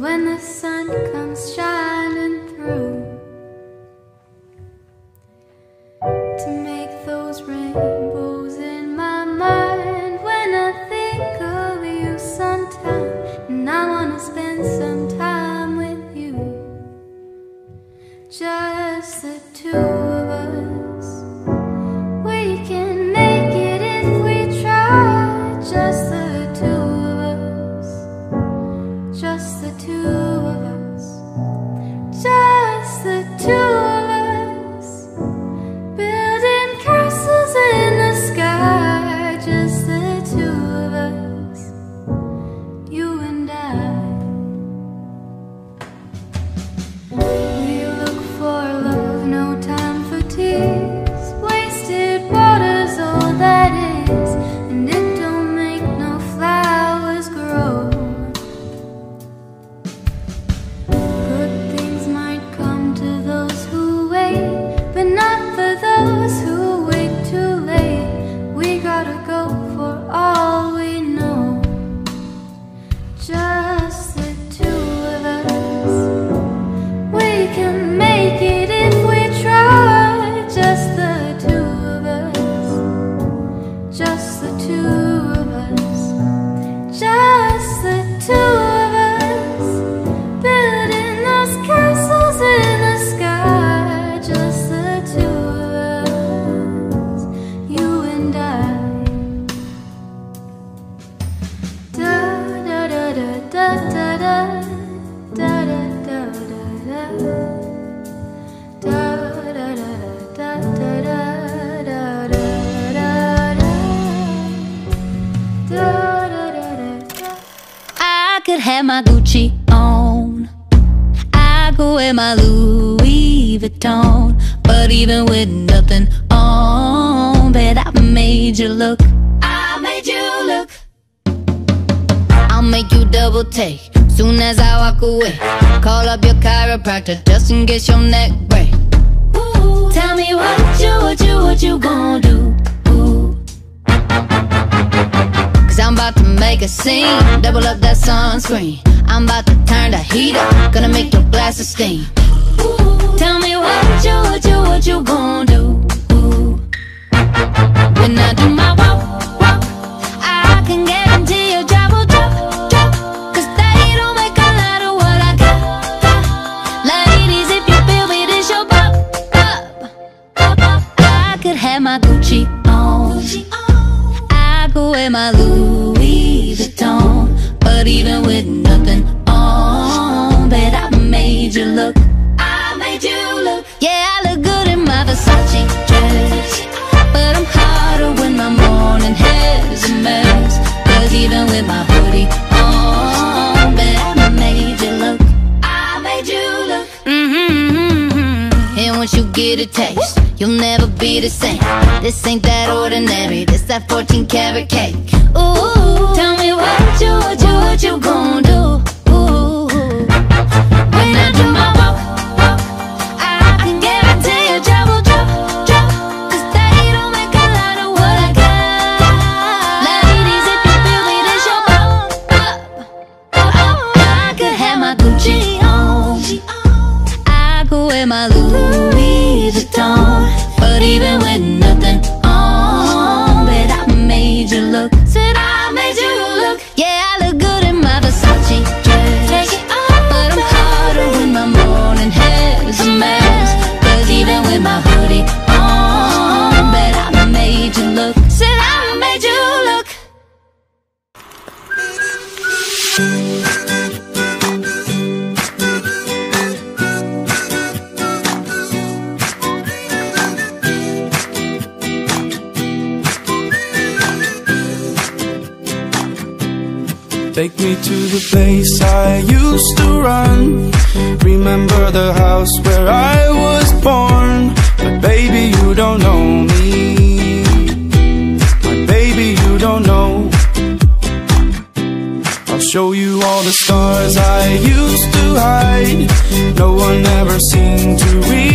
when the sun Gucci on. I go in my Louis Vuitton, but even with nothing on, bet I made you look. I made you look. I'll make you double take soon as I walk away. Call up your chiropractor just in case your neck break. Ooh, tell me what you, what you, what you gonna do? Ooh. Cause I'm about to make a scene, double up that sunscreen. I'm about to turn the heat up, gonna make your glasses steam. Ooh, tell me what you, what you, what you gonna do? When I do my the taste You'll never be the same. This ain't that ordinary. This that 14 karat cake. Ooh, tell me what you put on oh, But I made you look. Said I made you look. Take me to the place I used to run. Remember the house where I stars I used to hide. No one ever seemed to read.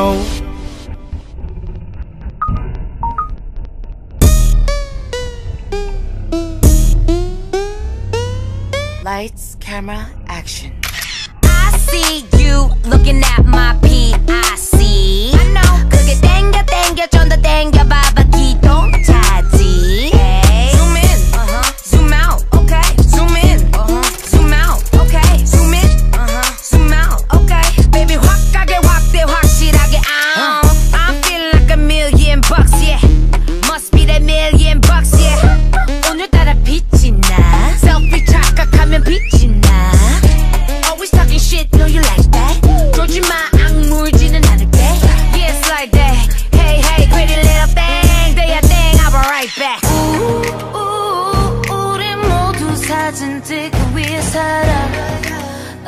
You. Lights, camera, action. I see you looking at my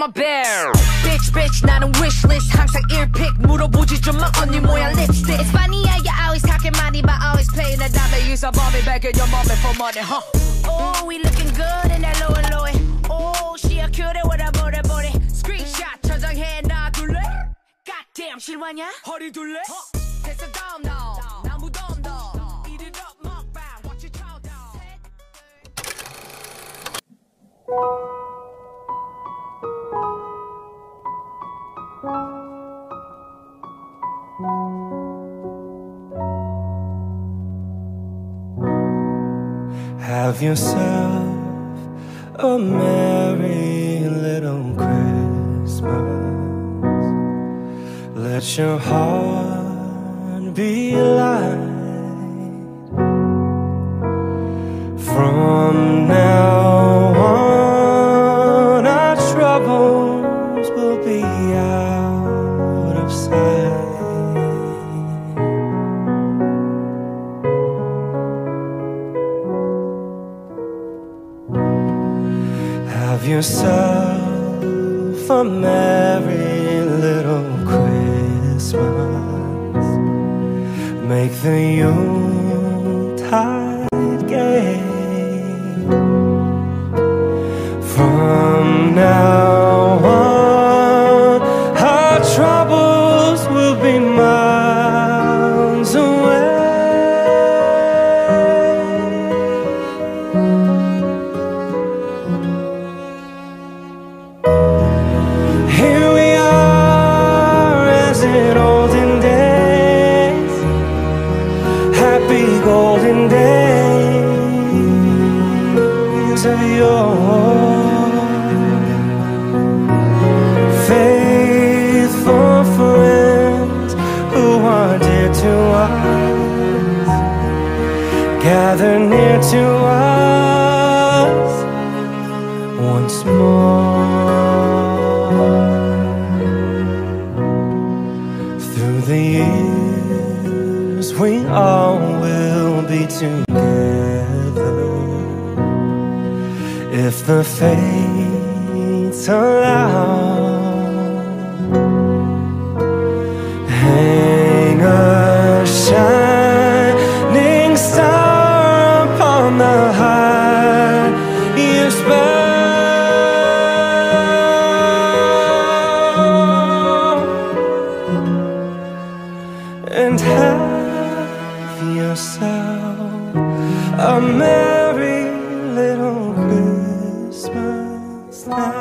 I'm a bear Bitch bitch 나는 wishlist 항상 earpick 물어보지 좀마 언니 모양 lipstick It's funny how you always talking money but always playing the dummy Use a mommy back in your mommy for money huh? Oh we looking good in that low and low Oh she a cutie with a booty booty Screenshot 저장해 놔둘래? Goddamn 실화냐? 허리 둘래? 됐어 다음 너 나무 덤 더. Eat it up Have yourself a merry little Christmas. Let your heart be light. From now yourself a merry little Christmas. Make the Yuletide gay. From now gather near to us once more. Through the years, we all will be together. If the fates allow. A